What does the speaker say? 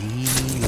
see